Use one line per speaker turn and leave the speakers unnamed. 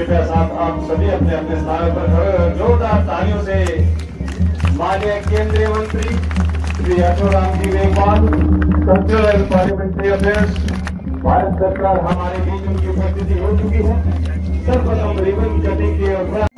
कृपया साहब, आप सभी अपने अपने स्थान पर खड़े जोरदार तालियों से माननीय केंद्रीय मंत्री Shri अशोराम ji Meghwal cultural parliamentary affairs Bharat सरकार हमारे बीच उनकी उपस्थिति हो चुकी है। सर्वप्रथम रिबन कटिंग के